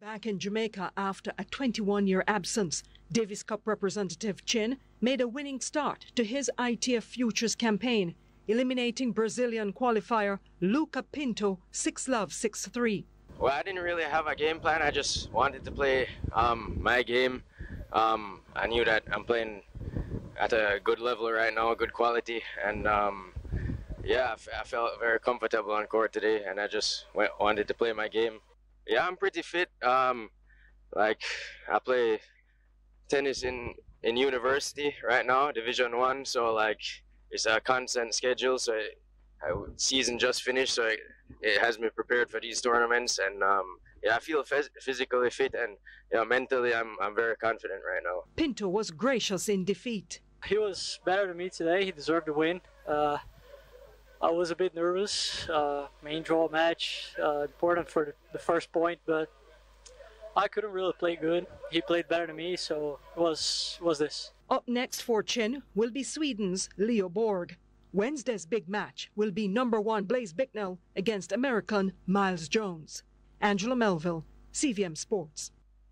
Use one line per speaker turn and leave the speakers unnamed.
Back in Jamaica after a 21 year absence, Davis Cup representative Chin made a winning start to his ITF Futures campaign, eliminating Brazilian qualifier Luca Pinto 6 love 6 3.
Well, I didn't really have a game plan. I just wanted to play um, my game. Um, I knew that I'm playing at a good level right now, a good quality, and um, yeah, I, felt very comfortable on court today, and I just went, wanted to play my game. Yeah, I'm pretty fit. Um, like I play tennis in in university right now, Division One. So like it's a constant schedule. So it, season just finished, so it, it, has me prepared for these tournaments, and um, yeah, I feel phys- physically fit, and you know, mentally, I'm I'm very confident right now.
Pinto was gracious in defeat.
He was better than me today. He deserved the win. Uh, I was a bit nervous. Uh, main draw match, uh, important for the first point, but I couldn't really play good. He played better than me, so it was was this.
Up next for Chin will be Sweden's Leo Borg. Wednesday's big match will be number one Blaise Bicknell against American Miles Jones. Angela Melville, CVM Sports.